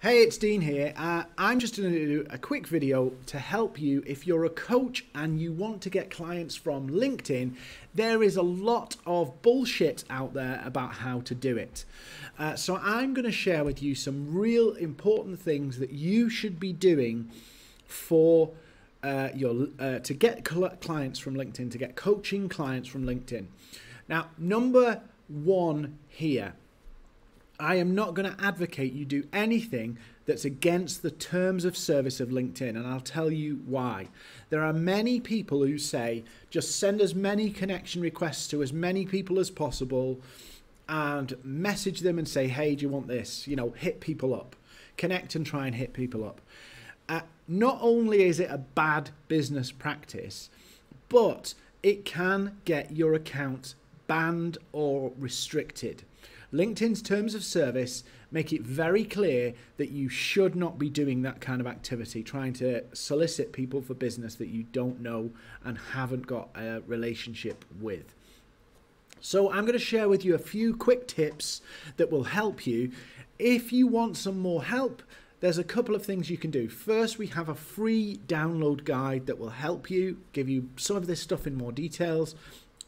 Hey, it's Dean here. Uh, I'm just going to do a quick video to help you if you're a coach and you want to get clients from LinkedIn. There is a lot of bullshit out there about how to do it. Uh, so I'm going to share with you some real important things that you should be doing for uh, your uh, to get clients from LinkedIn, to get coaching clients from LinkedIn. Now, number one here I am not going to advocate you do anything that's against the terms of service of LinkedIn, and I'll tell you why. There are many people who say just send as many connection requests to as many people as possible and message them and say, hey, do you want this? You know, hit people up, connect and try and hit people up. Uh, not only is it a bad business practice, but it can get your account banned or restricted. LinkedIn's terms of service make it very clear that you should not be doing that kind of activity, trying to solicit people for business that you don't know and haven't got a relationship with. So, I'm going to share with you a few quick tips that will help you. If you want some more help, there's a couple of things you can do. First, we have a free download guide that will help you, give you some of this stuff in more details.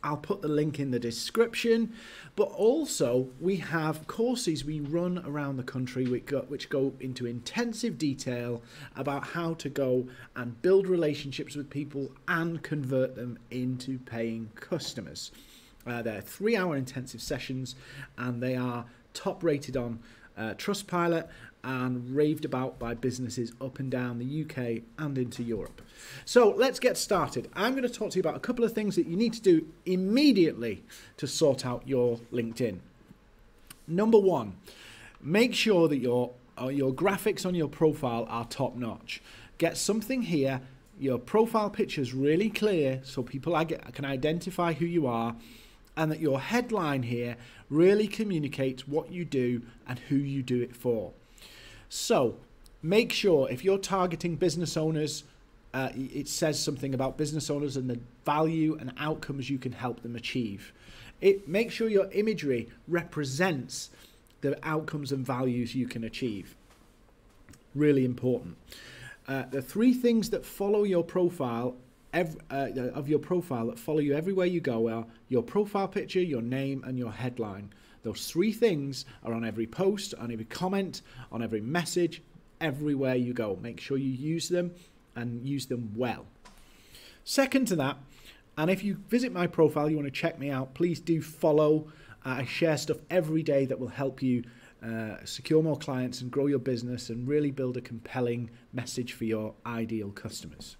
I'll put the link in the description. But also, we have courses we run around the country which go, into intensive detail about how to go and build relationships with people and convert them into paying customers. Uh, they're three hour intensive sessions and they are top rated on uh, Trustpilot and raved about by businesses up and down the UK and into Europe. So let's get started. I'm going to talk to you about a couple of things that you need to do immediately to sort out your LinkedIn. Number one, make sure that your uh, your graphics on your profile are top notch. Get something here. Your profile picture is really clear so people can identify who you are and that your headline here really communicates what you do and who you do it for. So make sure if you're targeting business owners, uh, it says something about business owners and the value and outcomes you can help them achieve. It make sure your imagery represents the outcomes and values you can achieve. Really important. Uh, the three things that follow your profile every, uh, of your profile that follow you everywhere you go are your profile picture, your name, and your headline. Those three things are on every post, on every comment, on every message, everywhere you go. Make sure you use them and use them well. Second to that, and if you visit my profile, you want to check me out, please do follow. Uh, I share stuff every day that will help you uh, secure more clients and grow your business and really build a compelling message for your ideal customers.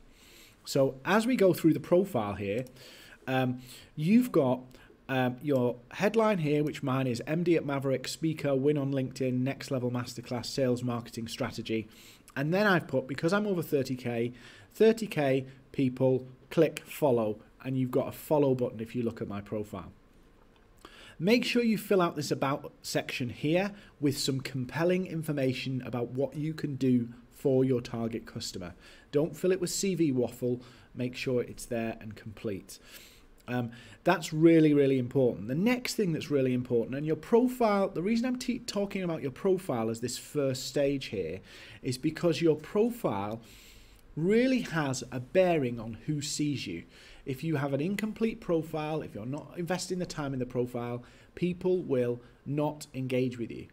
So as we go through the profile here, um, you've got um, your headline here, which mine is MD at Maverrik, speaker, win on LinkedIn, next level masterclass, sales marketing strategy. And then I've put, because I'm over 30K, 30K people click follow, and you've got a follow button if you look at my profile. Make sure you fill out this about section here with some compelling information about what you can do for your target customer. Don't fill it with CV waffle. Make sure it's there and complete. Um, that's really, really important. The next thing that's really important, and your profile, the reason I'm talking about your profile as this first stage here is because your profile really has a bearing on who sees you. If you have an incomplete profile, if you're not investing the time in the profile, people will not engage with you.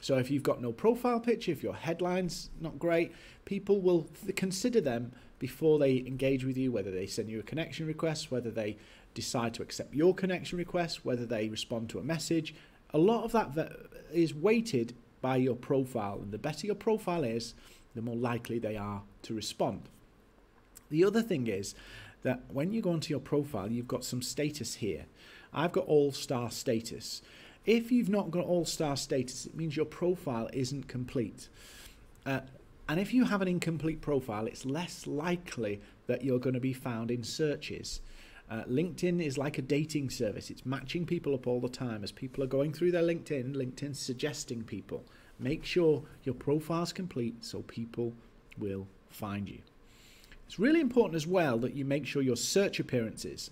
So if you've got no profile picture, if your headline's not great, people will consider them before they engage with you, whether they send you a connection request, whether they decide to accept your connection request, whether they respond to a message. A lot of that is weighted by your profile, and the better your profile is, the more likely they are to respond. The other thing is that when you go onto your profile, you've got some status here. I've got all star status. If you've not got all star status, it means your profile isn't complete. Uh, and if you have an incomplete profile, it's less likely that you're going to be found in searches. Uh, LinkedIn is like a dating service. It's matching people up all the time. As people are going through their LinkedIn, LinkedIn's suggesting people. Make sure your profile's complete so people will find you. It's really important as well that you make sure your search appearances.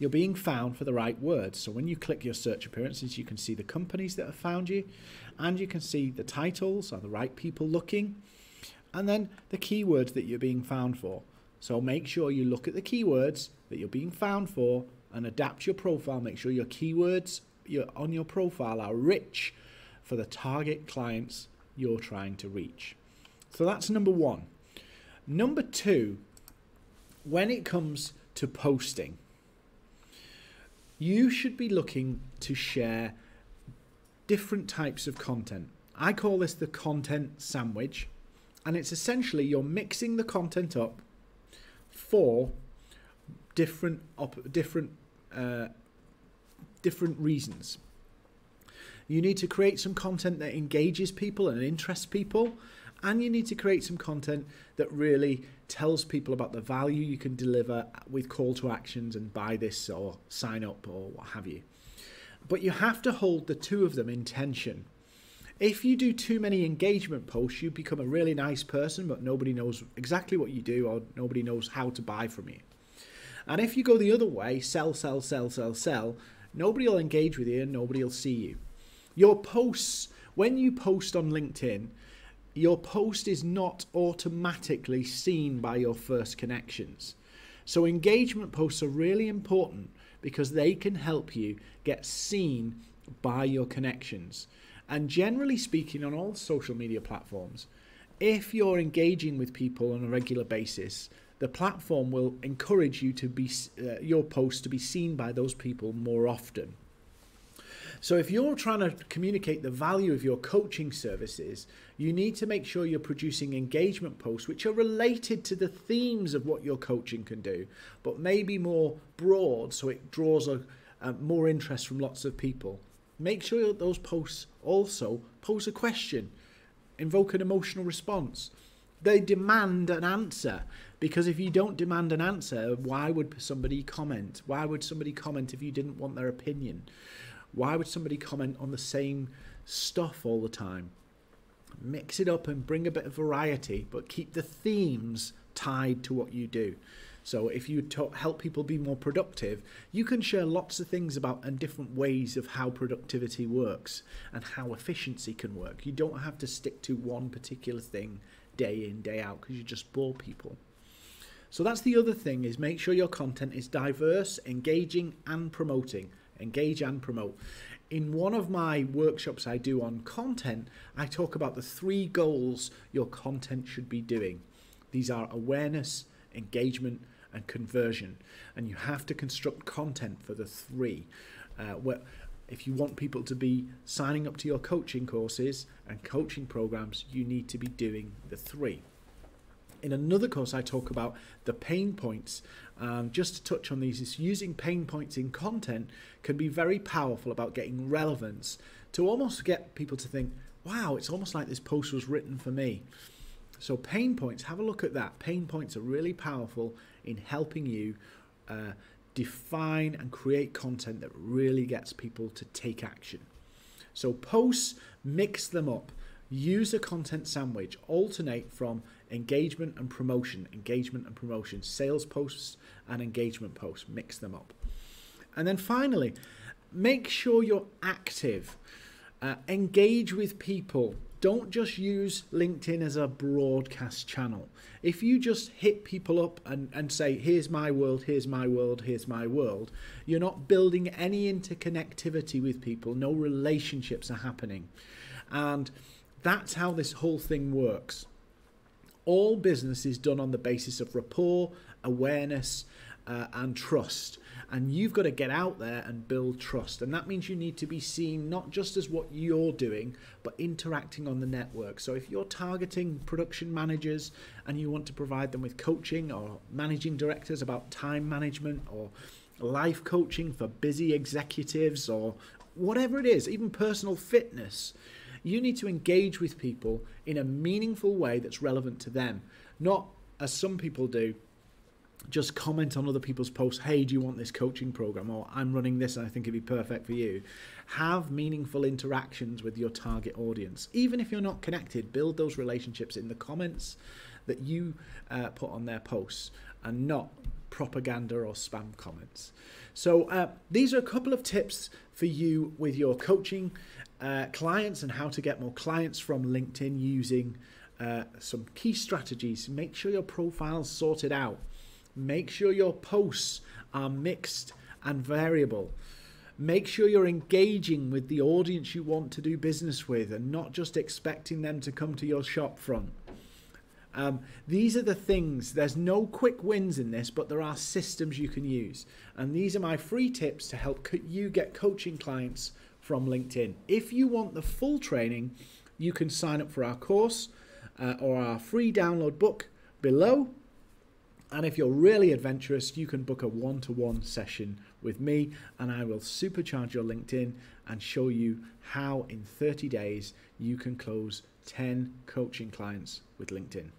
You're being found for the right words. So when you click your search appearances, you can see the companies that have found you, and you can see the titles, are the right people looking, and then the keywords that you're being found for. So make sure you look at the keywords that you're being found for and adapt your profile. Make sure your keywords on your profile are rich for the target clients you're trying to reach. So that's number one. Number two, when it comes to posting, you should be looking to share different types of content. I call this the content sandwich, and it's essentially you're mixing the content up for different different uh, different reasons. You need to create some content that engages people and interests people, and you need to create some content that really tells people about the value you can deliver with call to actions and buy this or sign up or what have you. But you have to hold the two of them in tension. If you do too many engagement posts, you become a really nice person, but nobody knows exactly what you do or nobody knows how to buy from you. And if you go the other way, sell, sell, sell, sell, sell, nobody will engage with you and nobody will see you. Your posts, when you post on LinkedIn, your post is not automatically seen by your first connections. So engagement posts are really important because they can help you get seen by your connections. And generally speaking, on all social media platforms, if you're engaging with people on a regular basis, the platform will encourage you to be uh, your post to be seen by those people more often. So if you're trying to communicate the value of your coaching services, you need to make sure you're producing engagement posts which are related to the themes of what your coaching can do, but maybe more broad so it draws a, a more interest from lots of people. Make sure that those posts also pose a question, invoke an emotional response. They demand an answer because if you don't demand an answer, why would somebody comment? Why would somebody comment if you didn't want their opinion? Why would somebody comment on the same stuff all the time? Mix it up and bring a bit of variety, but keep the themes tied to what you do. So if you help people be more productive, you can share lots of things about and different ways of how productivity works and how efficiency can work. You don't have to stick to one particular thing day in day out because you just bore people. So that's the other thing is make sure your content is diverse, engaging and promoting engage and promote. In one of my workshops I do on content, I talk about the three goals your content should be doing. These are awareness, engagement, and conversion. And you have to construct content for the three. Uh, where, if you want people to be signing up to your coaching courses and coaching programs, you need to be doing the three. In another course, I talk about the pain points. Um, just to touch on these, is using pain points in content can be very powerful about getting relevance to almost get people to think, wow, it's almost like this post was written for me. So, pain points, have a look at that. Pain points are really powerful in helping you uh, define and create content that really gets people to take action. So, posts, mix them up. Use a content sandwich, alternate from engagement and promotion, engagement and promotion, sales posts and engagement posts, mix them up. And then finally, make sure you're active. Uh, engage with people. Don't just use LinkedIn as a broadcast channel. If you just hit people up and, and say, here's my world, here's my world, here's my world, you're not building any interconnectivity with people. No relationships are happening. And that's how this whole thing works. All business is done on the basis of rapport, awareness, uh, and trust. And you've got to get out there and build trust. And that means you need to be seen not just as what you're doing, but interacting on the network. So if you're targeting production managers and you want to provide them with coaching or managing directors about time management or life coaching for busy executives or whatever it is, even personal fitness you need to engage with people in a meaningful way that's relevant to them, not as some people do. Just comment on other people's posts. Hey, do you want this coaching program? Or I'm running this and I think it'd be perfect for you. Have meaningful interactions with your target audience. Even if you're not connected, build those relationships in the comments that you uh, put on their posts and not propaganda or spam comments. So uh, these are a couple of tips for you with your coaching uh, clients and how to get more clients from LinkedIn using uh, some key strategies. Make sure your profile's sorted out. Make sure your posts are mixed and variable. Make sure you're engaging with the audience you want to do business with and not just expecting them to come to your shop front. Um, these are the things, there's no quick wins in this, but there are systems you can use. And these are my free tips to help you get coaching clients from LinkedIn. If you want the full training, you can sign up for our course uh, or our free download book below. And if you're really adventurous, you can book a one to one session with me, and I will supercharge your LinkedIn and show you how in 30 days you can close 10 coaching clients with LinkedIn.